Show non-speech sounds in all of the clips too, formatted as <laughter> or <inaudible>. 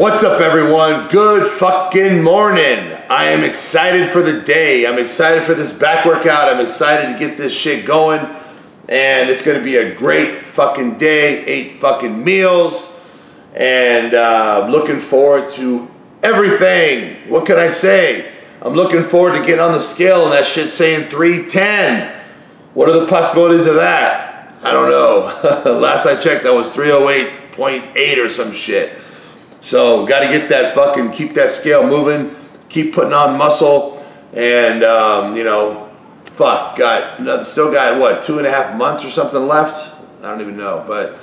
What's up, everyone? Good fucking morning. I am excited for the day. I'm excited for this back workout. I'm excited to get this shit going. And it's going to be a great fucking day. Eight fucking meals. And uh, I'm looking forward to everything. What can I say? I'm looking forward to getting on the scale and that shit saying 310. What are the possibilities of that? I don't know. <laughs> Last I checked, that was 308.8 or some shit. So got to get that fucking, keep that scale moving, keep putting on muscle, and um, you know, fuck, got another, still got what two and a half months or something left. I don't even know, but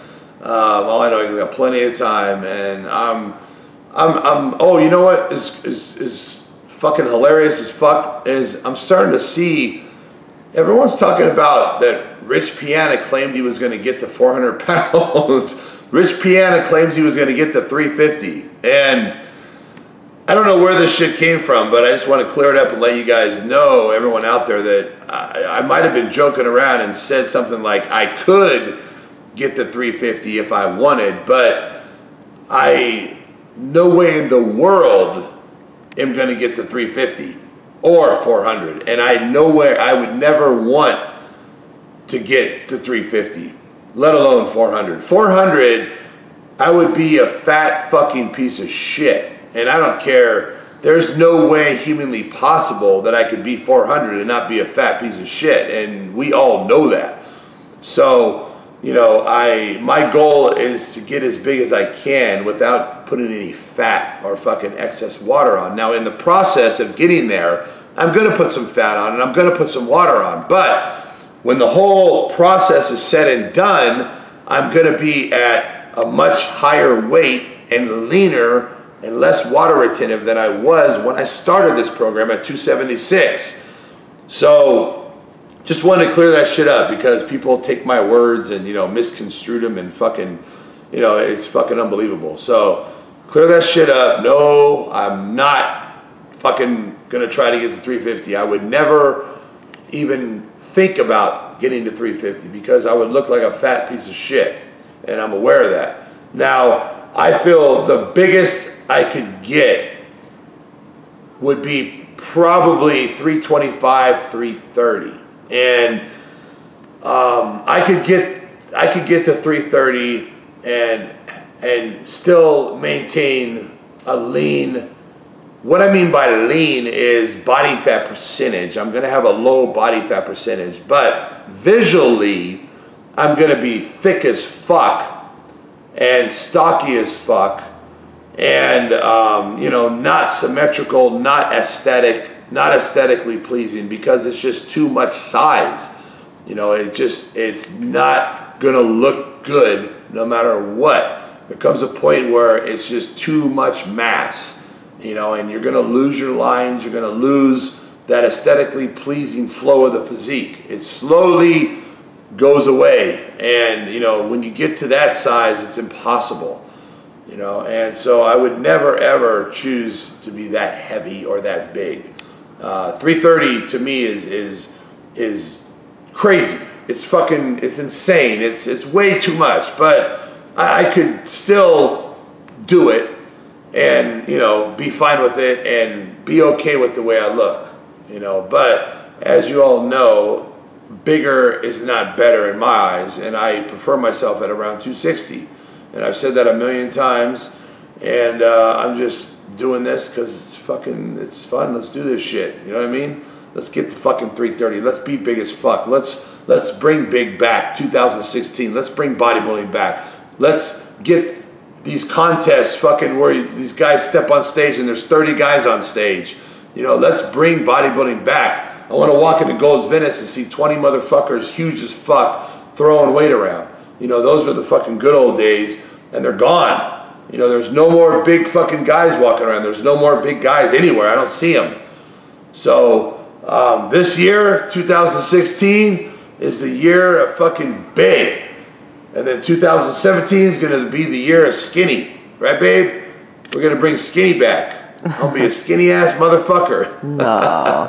um, all I know is I got plenty of time, and I'm, I'm, I'm. Oh, you know what is is is fucking hilarious as fuck is I'm starting to see. Everyone's talking about that Rich Piana claimed he was going to get to 400 <laughs> pounds. Rich Piana claims he was going to get to 350. And I don't know where this shit came from, but I just want to clear it up and let you guys know, everyone out there, that I, I might have been joking around and said something like I could get the 350 if I wanted, but I, no way in the world am going to get the 350 or 400. And I nowhere, I would never want to get to 350 let alone 400. 400, I would be a fat fucking piece of shit. And I don't care. There's no way humanly possible that I could be 400 and not be a fat piece of shit. And we all know that. So, you know, I my goal is to get as big as I can without putting any fat or fucking excess water on. Now, in the process of getting there, I'm to put some fat on and I'm to put some water on. But when the whole process is said and done, I'm going to be at a much higher weight and leaner and less water retentive than I was when I started this program at 276. So just wanted to clear that shit up because people take my words and, you know, misconstrue them and fucking, you know, it's fucking unbelievable. So clear that shit up. No, I'm not fucking going to try to get to 350. I would never even think about getting to 350 because I would look like a fat piece of shit. And I'm aware of that. Now, I feel the biggest I could get would be probably 325, 330. And um, I could get I could get to 330 and and still maintain a lean what I mean by lean is body fat percentage. I'm going to have a low body fat percentage, but visually, I'm going to be thick as fuck and stocky as fuck and, um, you know, not symmetrical, not aesthetic, not aesthetically pleasing because it's just too much size. You know, it just, it's not going to look good no matter what. There comes a point where it's just too much mass you know, and you're going to lose your lines. You're going to lose that aesthetically pleasing flow of the physique. It slowly goes away, and you know, when you get to that size, it's impossible. You know, and so I would never ever choose to be that heavy or that big. Uh, 330 to me is is is crazy. It's fucking it's insane. It's it's way too much, but I, I could still do it and you know be fine with it and be okay with the way I look, you know. But as you all know, bigger is not better in my eyes, and I prefer myself at around 260. And I've said that a million times, and uh, I'm just doing this because it's fucking it's fun. Let's do this shit. You know what I mean? Let's get to fucking 330. Let's be big as fuck. Let's let's bring big back. 2016. Let's bring bodybuilding back. Let's get these contests fucking where these guys step on stage and there's 30 guys on stage. You know, let's bring bodybuilding back. I want to walk into Gold's Venice and see 20 motherfuckers huge as fuck throwing weight around. You know, those were the fucking good old days and they're gone. You know, there's no more big fucking guys walking around. There's no more big guys anywhere. I don't see them. So um, this year, 2016, is the year of fucking big. And then 2017 is going to be the year of skinny. Right, babe? We're going to bring skinny back. I'll be a skinny ass motherfucker. No.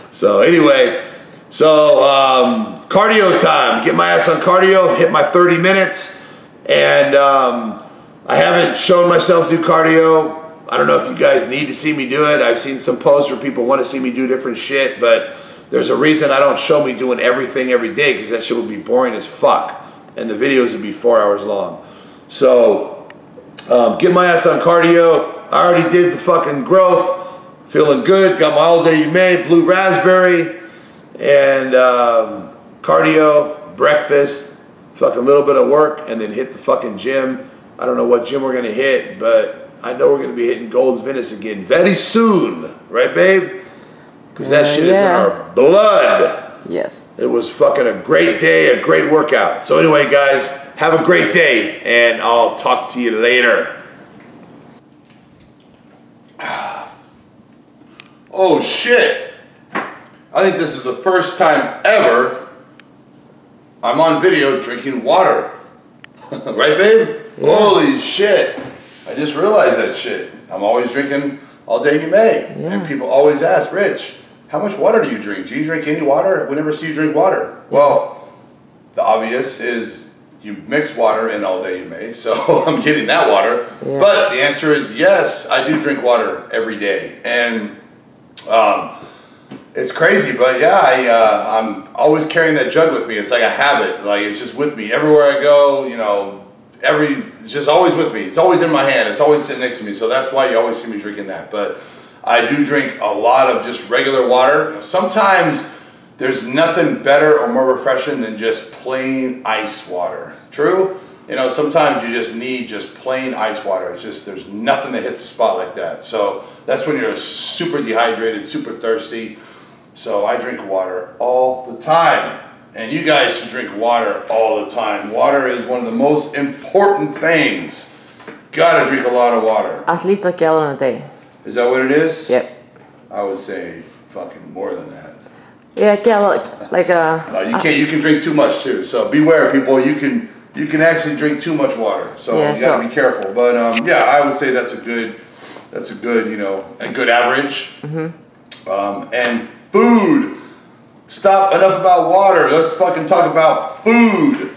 <laughs> so, anyway, so um, cardio time. Get my ass on cardio, hit my 30 minutes. And um, I haven't shown myself do cardio. I don't know if you guys need to see me do it. I've seen some posts where people want to see me do different shit, but there's a reason I don't show me doing everything every day because that shit would be boring as fuck. And the videos would be four hours long. So, um, get my ass on cardio. I already did the fucking growth. Feeling good. Got my all day you may, blue raspberry, and um, cardio, breakfast, fucking little bit of work, and then hit the fucking gym. I don't know what gym we're gonna hit, but I know we're gonna be hitting Gold's Venice again very soon, right, babe? Because that Uh, shit is in our blood. Yes. It was fucking a great day, a great workout. So anyway, guys, have a great day, and I'll talk to you later. <sighs> Oh shit! I think this is the first time ever I'm on video drinking water. <laughs> right, babe? Holy shit! I just realized that shit. I'm always drinking all day you may, and people always ask, Rich, how much water do you drink? Do you drink any water? We never see you drink water. Well, the obvious is you mix water in all day you may, <laughs> so I'm getting that water. Yeah. But the answer is yes, I do drink water every day, and um, it's crazy, but yeah, I, uh, I'm always carrying that jug with me. It's like a habit. Like it's just with me everywhere I go. You know, every it's just always with me. It's always in my hand. It's always sitting next to me. So that's why you always see me drinking that. But I do drink a lot of just regular water. Sometimes there's nothing better or more refreshing than just plain ice water. True. You know, sometimes you just need just plain ice water. It's just there's nothing that hits the spot like that. So that's when you're super dehydrated, super thirsty. So I drink water all the time. And you guys should drink water all the time. Water is one of the most important things. Gotta drink a lot of water. At least a gallon a day. Is that what it is? Yep. I would say fucking more than that. Yeah, gallon, like a. <laughs> No, you can't. You can drink too much too. So beware, people. You can you can actually drink too much water. So Yeah, you gotta so- be careful. But um, yeah, I would say that's a good that's a good you know a good average. Mhm. Um, and food. Stop enough about water. Let's fucking talk about food.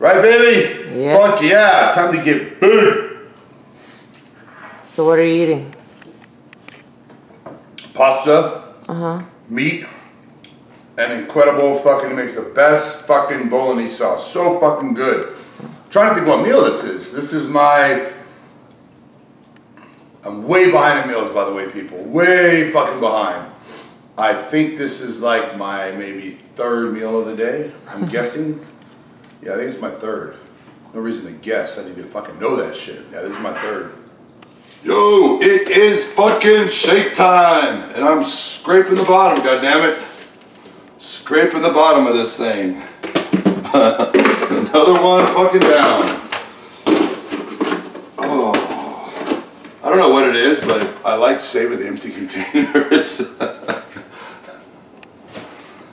Right, baby? Yes. Fuck yeah! Time to get food. So what are you eating? Pasta. Uh huh. meat, and incredible fucking it makes the best fucking bolognese sauce. So fucking good. trying to think what meal this is. This is my I'm way behind in meals by the way, people. Way fucking behind. I think this is like my maybe third meal of the day. I'm <laughs> guessing. Yeah, I think it's my third. No reason to guess. I need to fucking know that shit. Yeah, this is my third. Yo, it is fucking shake time, and I'm scraping the bottom. God damn it, scraping the bottom of this thing. <laughs> Another one fucking down. Oh, I don't know what it is, but I like saving the empty <laughs> containers.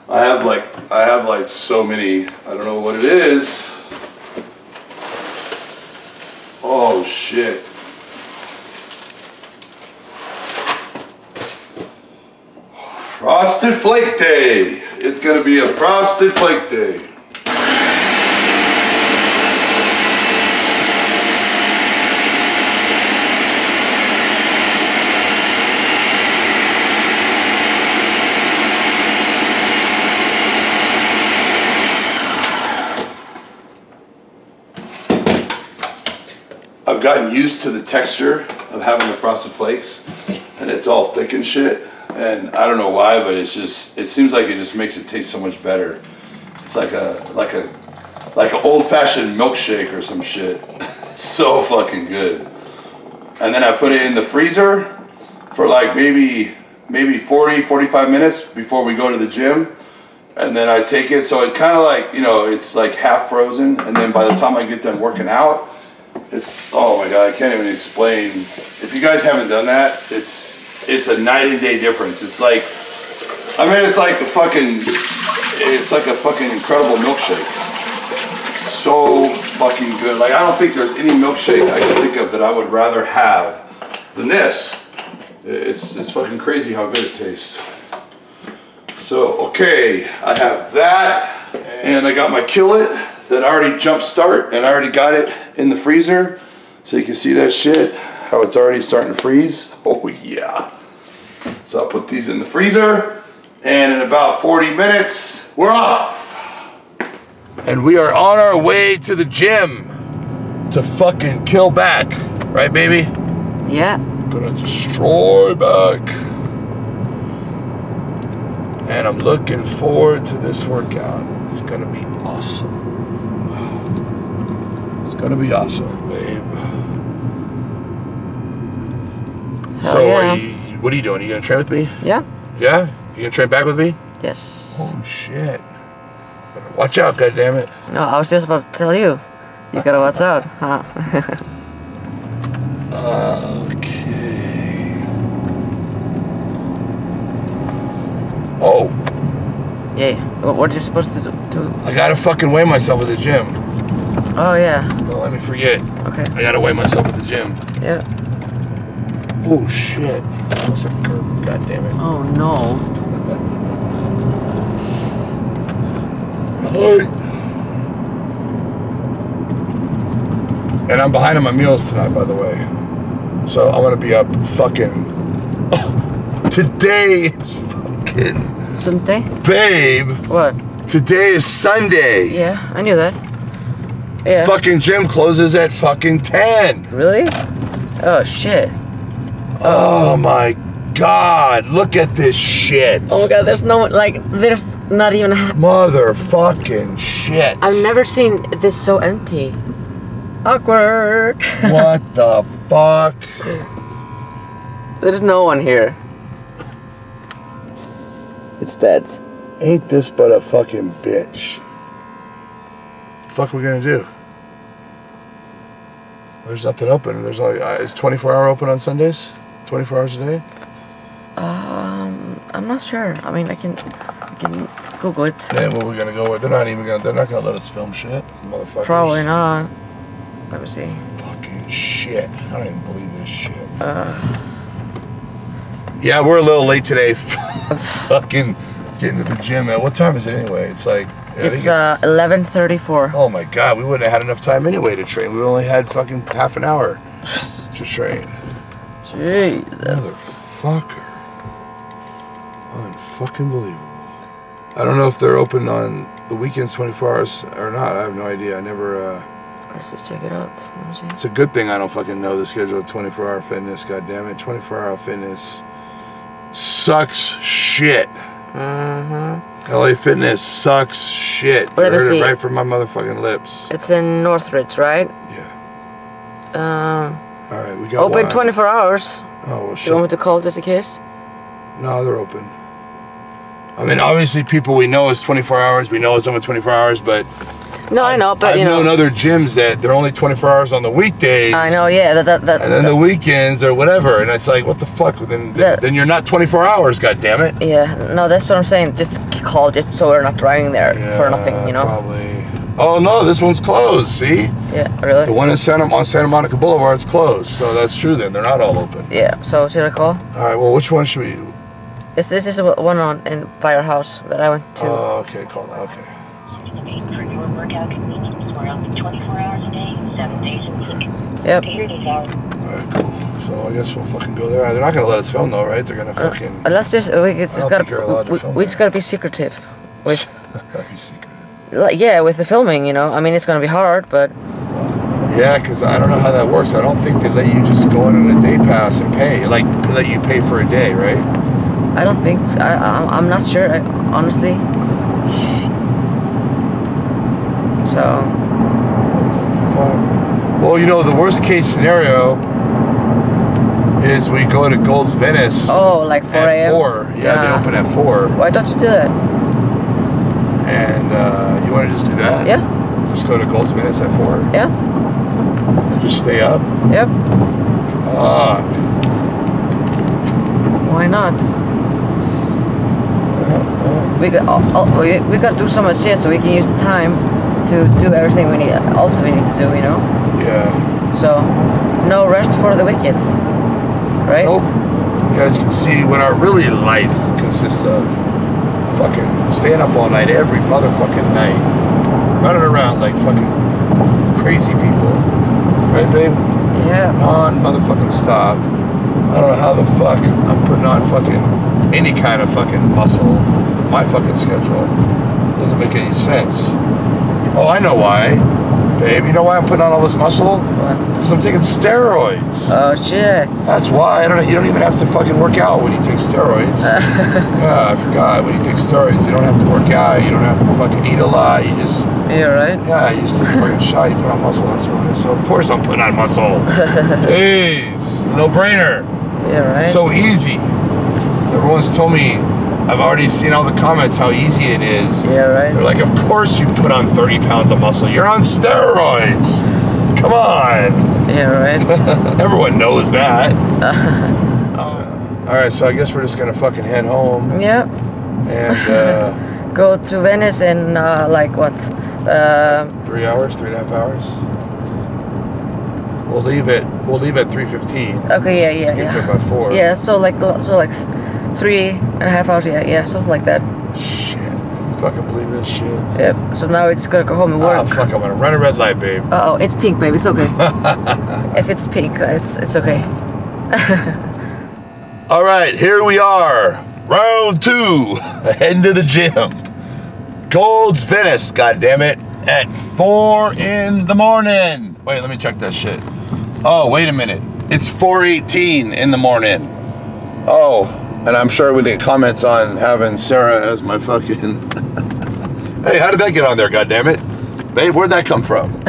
I have like I have like so many. I don't know what it is. Oh shit. Frosted Flake Day. It's gonna be a Frosted Flake Day. I've gotten used to the texture of having the frosted flakes, and it's all thick and shit. And I don't know why, but it's just it seems like it just makes it taste so much better. It's like a like a like an old fashioned milkshake or some shit. <laughs> so fucking good. And then I put it in the freezer for like maybe maybe 40 45 minutes before we go to the gym. And then I take it so it kind of like, you know, it's like half frozen and then by the time I get done working out, it's oh my god, I can't even explain. If you guys haven't done that, it's it's a night and day difference. It's like I mean it's like a fucking it's like a fucking incredible milkshake. So fucking good. Like I don't think there's any milkshake I can think of that I would rather have than this. It's it's fucking crazy how good it tastes. So okay, I have that and I got my Kill It that I already jump start and I already got it in the freezer. So you can see that shit, how it's already starting to freeze. <laughs> Oh yeah. So I'll put these in the freezer, and in about 40 minutes, we're off. And we are on our way to the gym to fucking kill back. Right, baby? Yeah. Gonna destroy back. And I'm looking forward to this workout. It's gonna be awesome. It's gonna be awesome, babe. Hell Oh, so, yeah. are you, what are you doing? you gonna train with me? Yeah. Yeah? You gonna train back with me? Yes. Oh shit! Better watch out, God damn goddammit. No, I was just about to tell you. You gotta watch out. Huh? <laughs> Okay. Oh, yeah. What what are you supposed to do? do? I gotta fucking weigh myself at the gym. Oh yeah. Don't let me forget. Okay. I gotta weigh myself at the gym. Yeah. Oh shit. Almost at the curb. God damn it. Oh no. And I'm behind on my meals tonight, by the way. So I'm gonna be up fucking. Oh, today is fucking. Sunday? Babe, What? today is Sunday. Yeah, I knew that. Yeah. Fucking gym closes at fucking 10. Really? Oh shit. Oh my god, look at this shit. Oh my god, there's no like there's not even a- Motherfucking shit. I've never seen this so empty. Awkward. <laughs> what the fuck? There's no one here. It's dead. Ain't this but a fucking bitch? fuck we gonna do? There's nothing open. There's only uh, is 24 hour open on Sundays. 24 hours a day. Um, I'm not sure. I mean, I can, I can Google it. Then what we're gonna go with? They're not even gonna. They're not gonna let us film shit, motherfuckers. Probably not. Let me see. Fucking shit. I don't even believe this shit. Uh, Yeah, we're a little late today. <laughs> fucking getting to the gym. Man, what time is it anyway? It's like. I think it's uh 11:34. Oh my god, we wouldn't have had enough time anyway to train. We only had fucking half an hour to train. Jesus. Motherfucker. Unfucking believable. I don't know if they're open on the weekends 24 hours or not. I have no idea. I never, uh, Let's just check it out. Let me see. it's a good thing I don't fucking know the schedule of 24 hour fitness. God damn it. 24 hour fitness sucks shit. Mm-hmm. LA Fitness sucks shit. Let me heard see. it right from my motherfucking lips. It's in Northridge, right? Yeah. Um, All right, we got open one. 24 hours. Oh, well, You want me to call just in case? No, they're open. I mean, obviously, people we know is 24 hours. We know it's only 24 hours, but No, I know, but I've you know. known other gyms that they're only 24 hours on the weekdays. I know, yeah. That that that. And then the weekends or whatever, and it's like, what the fuck? Then, That- then you're not 24 hours. God damn it. yeah, no, that's what I'm saying. Just call, just so we're not driving there for nothing, you know? Probably. Oh no, this one's closed. See, Yeah, really? the one in Santa on Santa Monica Boulevard is closed. So that's true. Then they're not all open. Yeah. So should I call? All right. Well, which one should we? This this is the one on in by our house that I went to. Oh, okay. Call that. Okay. For your workout convenience, we're open 24 hours a day, 7 days a week. yep. Here it is, our All right. Cool. So I guess we'll fucking go there. They're not gonna let us film though, right? They're gonna fucking. Uh, let's just we just I don't gotta think you're allowed to we, film we there. just gotta be secretive. <laughs> With be secret. Yeah, with the filming, you know. I mean, it's gonna be hard, but Yeah, because I don't know how that works. I don't think they let you just go in on a day pass and pay. Like, let you pay for a day, right? I don't think I I'm, I'm not sure I, honestly. So What the fuck? Well, you know, the worst case scenario is we go to Gold's Venice oh, like 4 at a.m. 4. Yeah, they open at 4. Why don't you do that? And uh, you want to just do that? Yeah. Just go to Gold's Venice at 4 Yeah. and just stay up? Yep. Fuck. Why not? We got oh, oh, we, we got to do so much shit, so we can use the time to do everything we need. Also, we need to do, you know. Yeah. So, no rest for the wicked, right? Nope. You guys can see what our really life consists of. Fucking staying up all night every motherfucking night. Running around like fucking crazy people. Right, babe? Yeah. Non motherfucking stop. I don't know how the fuck I'm putting on fucking any kind of fucking muscle my fucking schedule. Doesn't make any sense. Oh, I know why. Babe, you know why I'm putting on all this muscle? Because I'm taking steroids. Oh shit. That's why I don't. Know you don't even have to fucking work out when you take steroids. yeah, <laughs> I forgot. When you take steroids, you don't have to work out. You don't have to fucking eat a lot. You just Yeah, right. yeah, you just take a fucking shot. You put on muscle. That's why. So of course I'm putting on muscle. <laughs> Jeez, no brainer. Yeah, right. So easy. Everyone's told me. I've already seen all the comments how easy it is. yeah, right. They're like, of course you put on 30 pounds of muscle. You're on steroids. Come on. Yeah, right. <laughs> Everyone knows that. Uh, <laughs> all right, so I guess we're just gonna fucking head home yeah. and uh, <laughs> Go to Venice in uh, like what? Uh, three hours, three and a half hours. We'll leave it. We'll leave at 3:15. okay, yeah, yeah, to get there yeah. by four. Yeah, so like so like three and a half hours. Yeah, yeah, something like that. Shit. You fucking believe this shit? Yep. So now it's gonna go home and Ah, Oh fuck! I'm gonna run a red light, babe. oh, it's pink, babe. It's okay. <laughs> if it's pink, it's it's okay. <laughs> All right, here we are. Round two. <laughs> Heading to the gym. Gold's Venice, goddammit, at four in the morning. Wait, let me check that shit. Oh, wait a minute. It's 418 in the morning. Oh, and I'm sure we get comments on having Sarah as my fucking. <laughs> hey, how did that get on there, goddammit? Babe, where'd that come from? <laughs>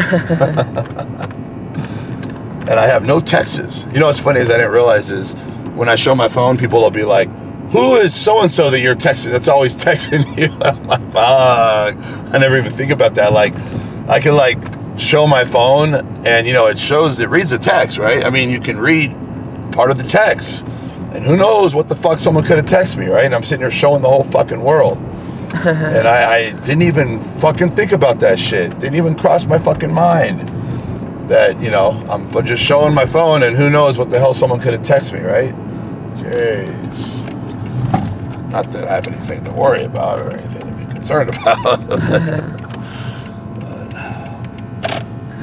and I have no texts. You know what's funny is I didn't realize is when I show my phone, people will be like, "Who is so and so that you're texting?" That's always <laughs> texting you. I'm like, fuck. I never even think about that. Like, I can like show my phone, and you know, it shows it reads the text, right? I mean, you can read part of the text, and who knows what the fuck someone could have texted me, right? And I'm sitting here showing the whole fucking world. <laughs> and I, I didn't even fucking think about that shit. Didn't even cross my fucking mind that you know I'm just showing my phone and who knows what the hell someone could have texted me, right? Jeez. Not that I have anything to worry about or anything to be concerned <laughs> about. But,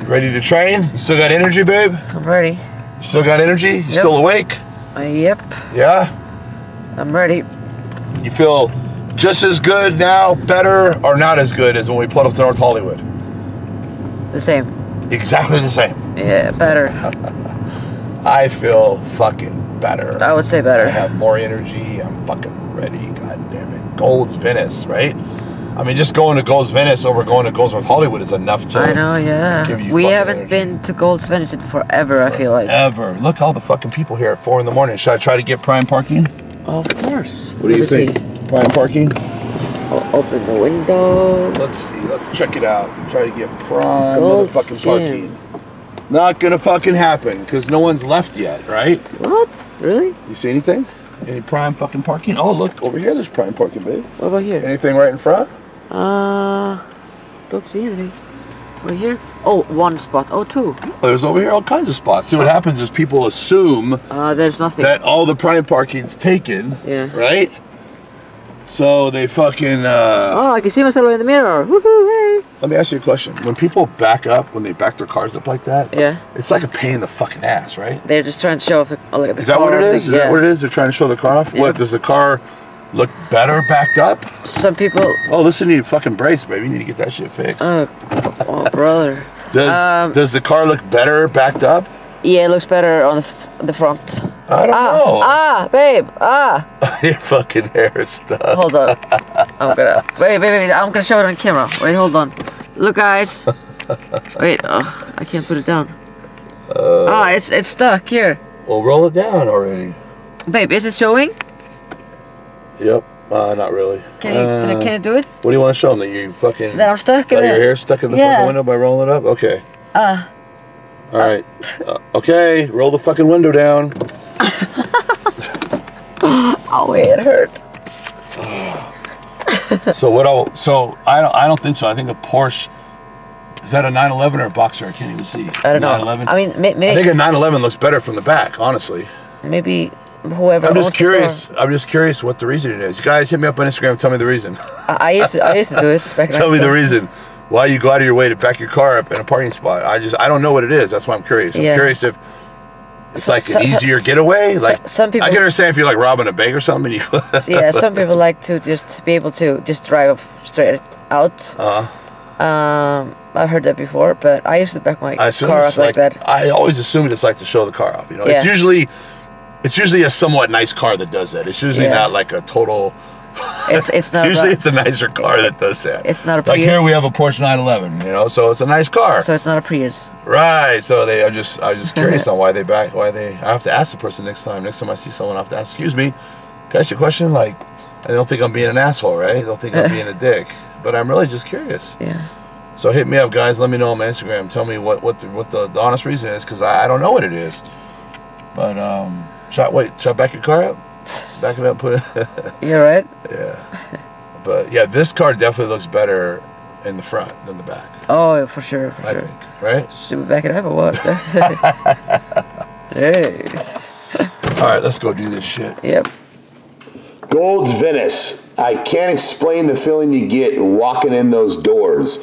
<laughs> ready to train? You still got energy, babe? I'm ready. You still got energy? You still awake? Uh, yep. Yeah? I'm ready. You feel just as good now, better, or not as good as when we pulled up to North Hollywood? The same. Exactly the same. Yeah, better. <laughs> I feel fucking better. I would say better. I have more energy. I'm fucking ready. God damn it. Gold's Venice, right? I mean, just going to Gold's Venice over going to Gold's North Hollywood is enough to I know, yeah. give you We haven't energy. been to Gold's Venice in forever, I feel like. ever. Look all the fucking people here at four in the morning. Should I try to get prime parking? Of course. What do you Let me think? Prime parking? I'll open the window. Let's see. Let's check it out. Try to get prime Gold's motherfucking Gym. parking. Not gonna fucking happen because no one's left yet, right? What? Really? You see anything? Any prime fucking parking? Oh, look over here. There's prime parking, babe. What about here? Anything right in front? Uh, don't see anything. Right here? Oh, one spot. Oh, two. There's over here all kinds of spots. See what happens is people assume Uh, there's nothing. that all the prime parking's taken. Yeah. Right? So they fucking uh Oh, I can see myself in the mirror. Woohoo! let me ask you a question. When people back up, when they back their cars up like that, Yeah. it's like a pain in the fucking ass, right? They're just trying to show off the. Oh, look at the Is that what it is? and is? Is that what it is? They're trying to show the car off? Yeah. What, does the car look better backed up? Some people. Oh, listen, you need fucking brakes, baby. You need to get that shit fixed. Oh, oh brother. does um, does the car look better backed up? Yeah, it looks better on the, f- the front. I don't Ah, know. ah, babe, ah. <laughs> Your fucking hair is stuck. Hold on. I'm gonna wait, wait, wait. I'm gonna show it on camera. Wait, hold on. Look, guys. <laughs> Wait, oh, I can't put it down. Uh. ah, it's it's stuck here. Well, roll it down already. Babe, is it showing? Yep. Uh, not really. Can you Uh, can, I, do it? What do you want to show them? That you fucking That I'm stuck in your hair stuck in the Yeah. fucking window by rolling it up? Okay. Uh, All right. Uh, okay. Roll the fucking window down. <laughs> oh wait, it hurt. so what? I'll, so I don't. I don't think so. I think a Porsche. Is that a 911 or a Boxster? I can't even see. I don't know. 911. I mean, may, I think a 911 looks better from the back. Honestly, maybe whoever. I'm just curious. I'm just curious what the reason it is. Guys, hit me up on Instagram. Tell me the reason. I, I used to I used to do it <laughs> tell me the reason. why you go out of your way to back your car up in a parking spot. I just I don't know what it is. That's why I'm curious. I'm Yeah. curious if it's So- like so- an so- easier getaway. Like some people- I can understand if you're like robbing a bank or something. <laughs> You, yeah, some people like to just be able to just drive straight out. uh, Um, I've heard that before, but I used to back my car up like, like, that. I always assumed it's like to show the car off. You know, it's usually it's usually a somewhat nice car that does that. It's usually Yeah. not like a total. It's it's <laughs> not. usually a, it's a nicer car that does that. It's not a like here we have a Porsche 911. You know, so it's a nice car. so it's not a Prius. Right. So they are just I was just curious <laughs> on why they back why they I have to ask the person next time. Next time I see someone I have to ask, excuse me, can I ask you a question? Like I don't think I'm being an asshole, right? I don't think I'm <laughs> being a dick. But I'm really just curious. Yeah. So hit me up guys, let me know on my Instagram. Tell me what what the what the, the honest reason is, because I, I don't know what it is. But um shot wait, shot back your car up? Back it up, put it <laughs> You're right. <laughs> Yeah. But yeah, this car definitely looks better in the front than the back, Oh, for sure, for I sure. think. Right? Should we back it up or what? <laughs> hey. All right, let's go do this shit. Yep. Gold's Venice. I can't explain the feeling you get walking in those doors.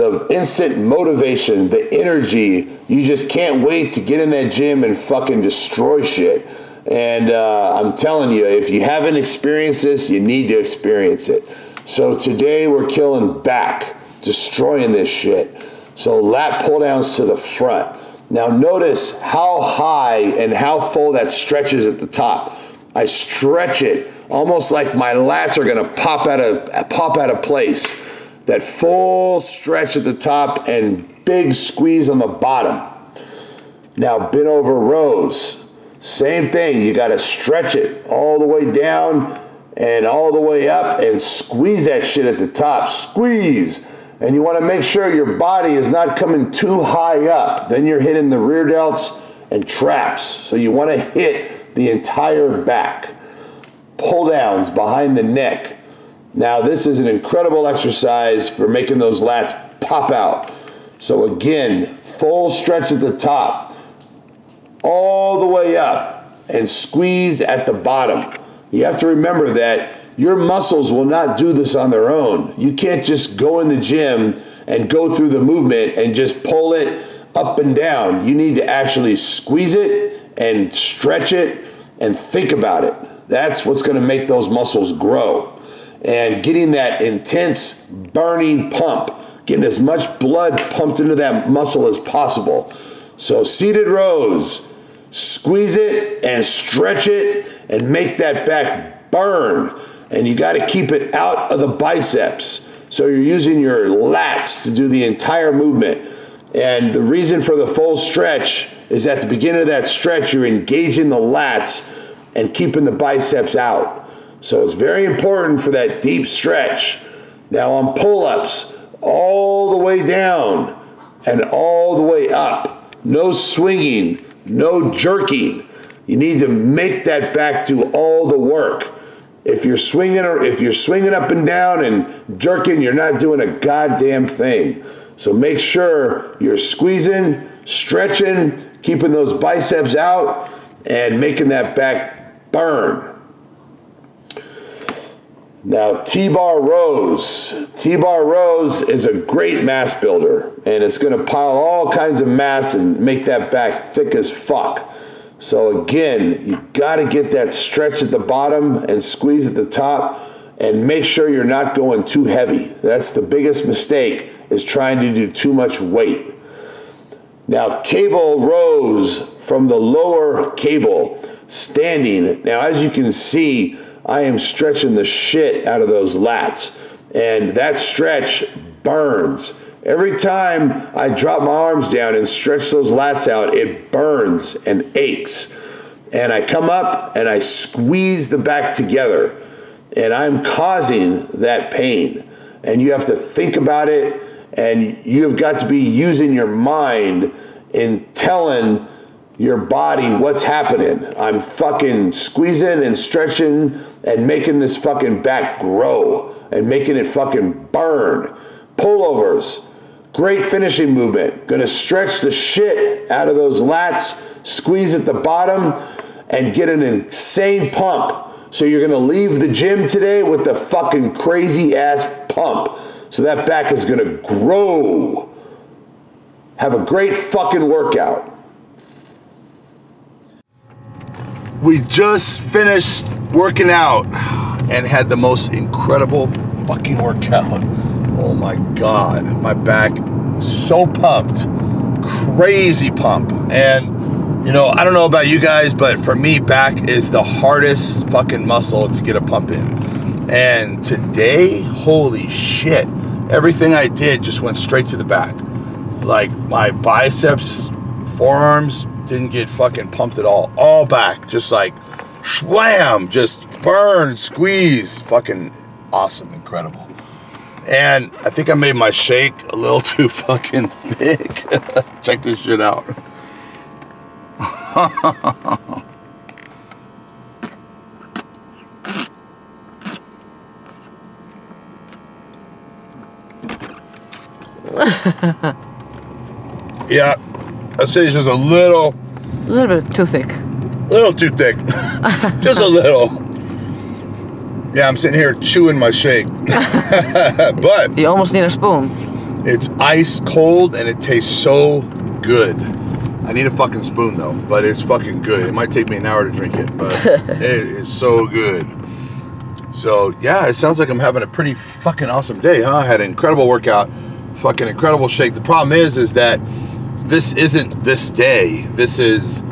The instant motivation, the energy. You just can't wait to get in that gym and fucking destroy shit. And uh, I'm telling you, if you haven't experienced this, you need to experience it. So today we're killing back, destroying this shit. So lat pull downs to the front. Now notice how high and how full that stretches at the top. I stretch it almost like my lats are gonna pop out of pop out of place. That full stretch at the top and big squeeze on the bottom. Now bent over rows. Same thing. You gotta stretch it all the way down and all the way up and squeeze that shit at the top. Squeeze. And you wanna make sure your body is not coming too high up. Then you're hitting the rear delts and traps. So you wanna hit the entire back pull downs behind the neck. Now, this is an incredible exercise for making those lats pop out. So, again, full stretch at the top, all the way up, and squeeze at the bottom. You have to remember that your muscles will not do this on their own. You can't just go in the gym and go through the movement and just pull it up and down. You need to actually squeeze it and stretch it and think about it. That's what's going to make those muscles grow. And getting that intense burning pump, getting as much blood pumped into that muscle as possible. So, seated rows, squeeze it and stretch it and make that back burn. And you got to keep it out of the biceps. So, you're using your lats to do the entire movement. And the reason for the full stretch is at the beginning of that stretch, you're engaging the lats and keeping the biceps out. So it's very important for that deep stretch. Now on pull ups, all the way down and all the way up. No swinging, no jerking. You need to make that back do all the work. If you're swinging or if you're swinging up and down and jerking, you're not doing a goddamn thing. So make sure you're squeezing, stretching, keeping those biceps out, and making that back burn. Now, T-bar rows. T-bar rows is a great mass builder, and it's going to pile all kinds of mass and make that back thick as fuck. So again, you got to get that stretch at the bottom and squeeze at the top, and make sure you're not going too heavy. That's the biggest mistake is trying to do too much weight. Now, cable rows from the lower cable standing. Now, as you can see, I am stretching the shit out of those lats, and that stretch burns. Every time I drop my arms down and stretch those lats out, it burns and aches. And I come up and I squeeze the back together, and I'm causing that pain. And you have to think about it, and you've got to be using your mind in telling your body what's happening. I'm fucking squeezing and stretching and making this fucking back grow and making it fucking burn. Pullovers, great finishing movement. Gonna stretch the shit out of those lats, squeeze at the bottom, and get an insane pump. So you're gonna leave the gym today with the fucking crazy ass pump. So that back is gonna grow. Have a great fucking workout. We just finished working out and had the most incredible fucking workout. Oh my god, my back so pumped. Crazy pump. And you know, I don't know about you guys, but for me, back is the hardest fucking muscle to get a pump in. And today, holy shit, everything I did just went straight to the back. Like my biceps, forearms didn't get fucking pumped at all. All back, just like swam, just burn, squeeze. Fucking awesome, incredible. And I think I made my shake a little <laughs> too fucking thick. <laughs> Check this shit out. <laughs> yeah, I'd say it's just a little, A little bit too thick. A little too thick. <laughs> just a little. Yeah, I'm sitting here chewing my shake. <laughs> but You almost need a spoon. it's ice cold and it tastes so good. I need a fucking spoon though, but it's fucking good. It might take me an hour to drink it, but <laughs> it is so good. So yeah, it sounds like I'm having a pretty fucking awesome day, huh? I had an incredible workout, fucking incredible shake. The problem is, is that this isn't this day. This is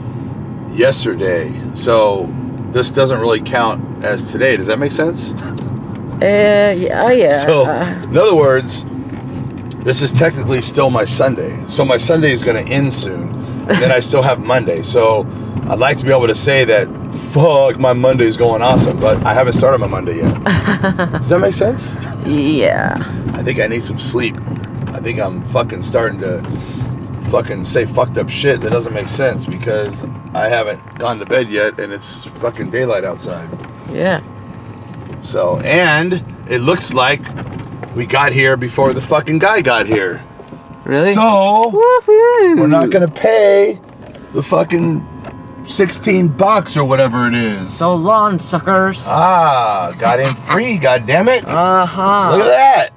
yesterday. So this doesn't really count as today. Does that make sense? <laughs> Uh, yeah, oh, yeah. So, Uh, in other words, this is technically still my Sunday. So my Sunday is going to end soon, and then I still have Monday. So I'd like to be able to say that, fuck, my Monday is going awesome, but I haven't started my Monday yet. <laughs> Does that make sense? yeah. I think I need some sleep. I think I'm fucking starting to fucking say fucked up shit that doesn't make sense because I haven't gone to bed yet and it's fucking daylight outside. Yeah. So, and it looks like we got here before the fucking guy got here. Really? So, Woohoo! we're not gonna pay the fucking 16 bucks or whatever it is. So long, suckers. ah, got in free, <laughs> god damn it. Uh huh. Look at that.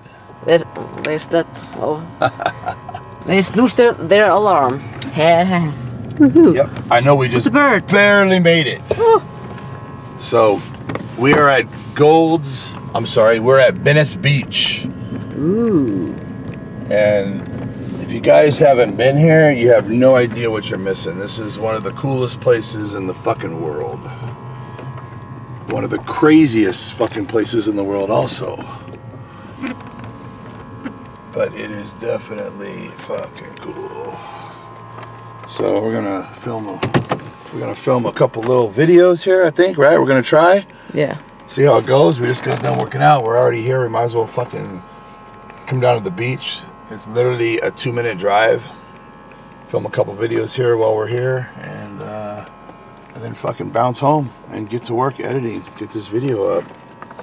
There's, there's that. Oh. <laughs> they snoozed their, their alarm. Woohoo. Yep, I know we just bird? barely made it. So, we are at Gold's, I'm sorry, we're at Venice Beach. Ooh. And if you guys haven't been here, you have no idea what you're missing. This is one of the coolest places in the fucking world. One of the craziest fucking places in the world, also. But it is definitely fucking cool. So we're gonna film a we're gonna film a couple little videos here, I think, right? We're gonna try Yeah. see how it goes. We just got done working out. We're already here. We might as well fucking come down to the beach. It's literally a two minute drive. Film a couple videos here while we're here, and uh, and then fucking bounce home and get to work editing. Get this video up.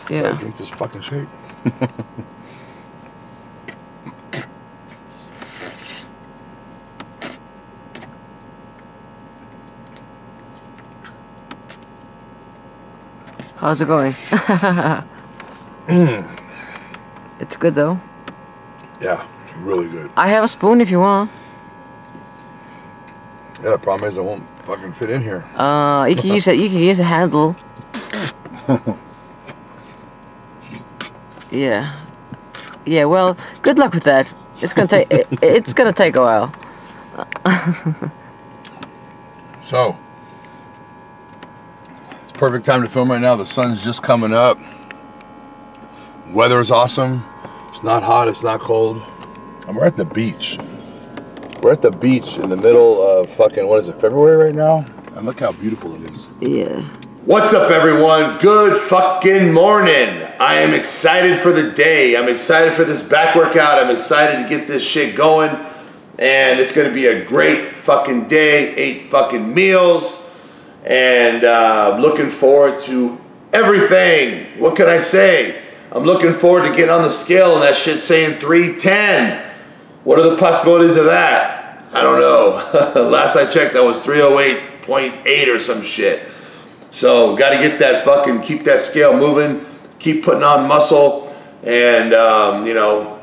Yeah. Drink this fucking shake. <laughs> How's it going? <laughs> It's good though. Yeah, it's really good. I have a spoon if you want. Yeah, the problem is I won't fucking fit in here. Uh, you can use it. You can use a handle. <laughs> Yeah. Yeah. Well, good luck with that. It's gonna take. it, it's gonna take a while. So, perfect time to film right now. The sun's just coming up. Weather is awesome. It's not hot, it's not cold. And we're at the beach. We're at the beach in the middle of fucking, what is it, February right now? And look how beautiful it is. Yeah. What's up, everyone? Good fucking morning. I am excited for the day. I'm excited for this back workout. I'm excited to get this shit going. And it's gonna be a great fucking day. Eight fucking meals. And uh, looking forward to everything. What can I say? I'm looking forward to getting on the scale and that shit saying 310. What are the possibilities of that? I don't know. <laughs> Last I checked, that was 308.8 or some shit. So got to get that fucking keep that scale moving, keep putting on muscle, and um, you know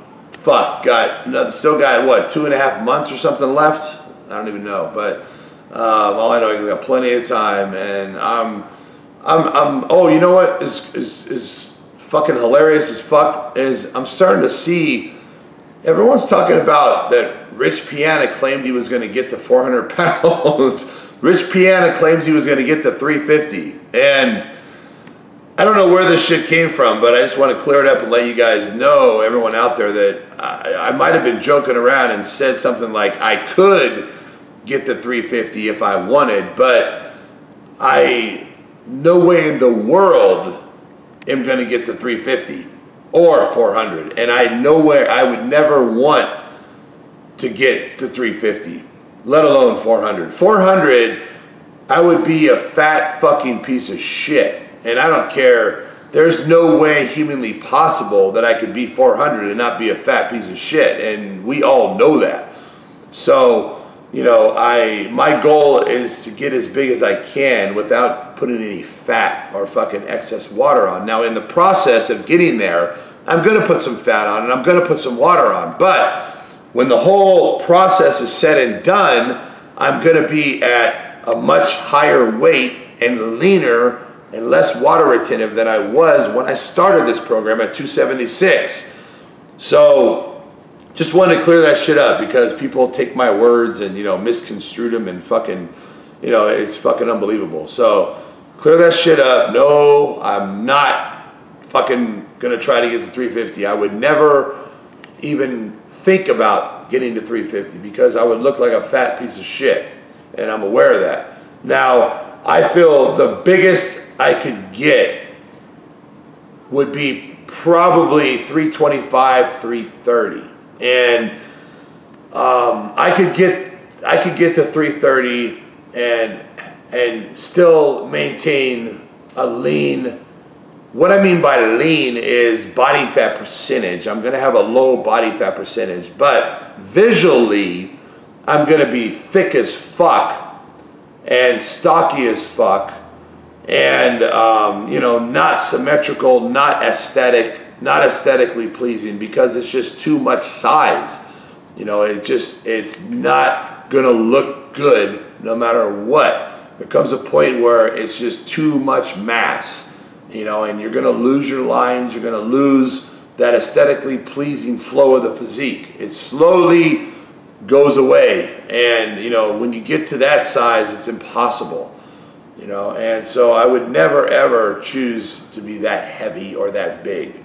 fuck, got another, still got what two and a half months or something left. I don't even know, but um, all I know I got plenty of time, and I'm, I'm, I'm. Oh, you know what is is is fucking hilarious as fuck is I'm starting to see. Everyone's talking about that Rich Piana claimed he was going to get to 400 <laughs> pounds. Rich Piana claims he was going to get to 350. And I don't know where this shit came from, but I just want to clear it up and let you guys know, everyone out there, that I, I might have been joking around and said something like I could get to 350 if I wanted, but I, no way in the world am going to get to 350 or 400. And I nowhere, I would never want to get to 350, let alone 400. 400, I would be a fat fucking piece of shit. And I don't care. There's no way humanly possible that I could be 400 and not be a fat piece of shit. And we all know that. So, you know, I my goal is to get as big as I can without putting any fat or fucking excess water on. Now, in the process of getting there, I'm to put some fat on and I'm to put some water on. But when the whole process is said and done, I'm to be at a much higher weight and leaner and less water retentive than I was when I started this program at 276. So just wanted to clear that shit up because people take my words and you know misconstrue them and fucking you know it's fucking unbelievable. So clear that shit up. No i'm not fucking gonna try to get to 350 i would never even think about getting to 350 because i would look like a fat piece of shit and i'm aware of that. Now i feel the biggest i could get would be probably 325 330 and um, I could get I could get to 330 and and still maintain a lean. What I mean by lean is body fat percentage. I'm going to have a low body fat percentage, but visually, I'm going to be thick as fuck and stocky as fuck and um, you know not symmetrical, not aesthetic not aesthetically pleasing because it's just too much size. You know, it just it's not gonna look good no matter what. There comes a point where it's just too much mass, you know, and you're gonna lose your lines, you're gonna lose that aesthetically pleasing flow of the physique. It slowly goes away. And, you know, when you get to that size, it's impossible. You know, and so I would never ever choose to be that heavy or that big.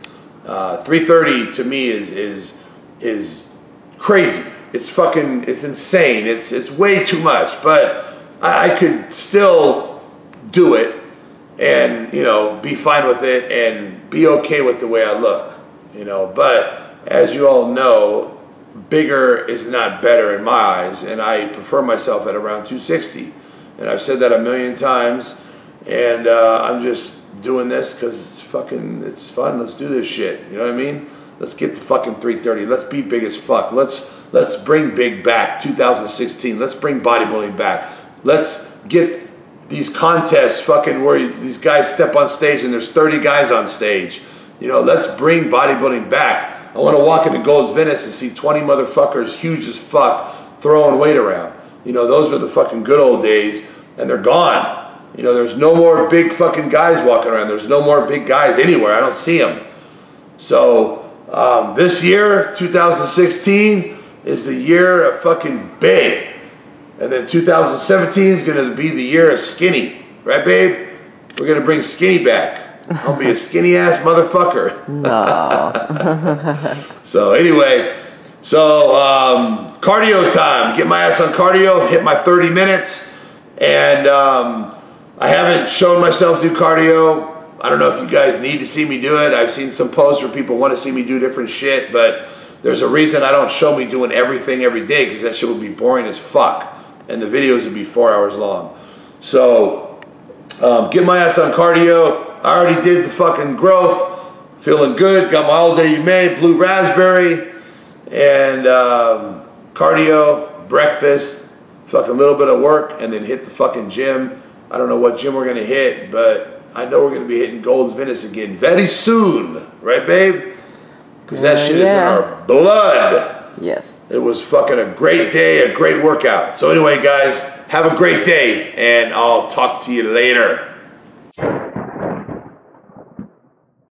Uh, 330 to me is is is crazy. It's fucking it's insane. It's it's way too much. But I, I could still do it and you know be fine with it and be okay with the way I look. You know, but as you all know, bigger is not better in my eyes, and I prefer myself at around 260. And I've said that a million times, and uh, I'm just doing this because it's fucking, it's fun. Let's do this shit. You know what I mean? Let's get to fucking 330. Let's be big as fuck. Let's let's bring big back. 2016. Let's bring bodybuilding back. Let's get these contests fucking where these guys step on stage and there's 30 guys on stage. You know, let's bring bodybuilding back. I want to walk into Gold's Venice and see 20 motherfuckers huge as fuck throwing weight around. You know, those were the fucking good old days and they're gone. You know, there's no more big fucking guys walking around. There's no more big guys anywhere. I don't see them. So um, this year, 2016, is the year of fucking big. And then 2017 is going to be the year of skinny. Right, babe? We're going to bring skinny back. I'll be a <laughs> skinny ass motherfucker. No. <laughs> <laughs> So anyway, so um, cardio time. Get my ass on cardio. Hit my 30 minutes, and um, I haven't shown myself do cardio. I don't know if you guys need to see me do it. I've seen some posts where people want to see me do different shit, but there's a reason I don't show me doing everything every day because that shit would be boring as fuck, and the videos would be four hours long. So um, get my ass on cardio. I already did the fucking growth. Feeling good. Got my all day you may blue raspberry and um, cardio, breakfast, fucking little bit of work, and then hit the fucking gym. I don't know what gym we're gonna hit, but I know we're gonna be hitting Gold's Venice again very soon, right, babe? Because that Uh, shit is in our blood. Yes. It was fucking a great day, a great workout. So, anyway, guys, have a great day, and I'll talk to you later.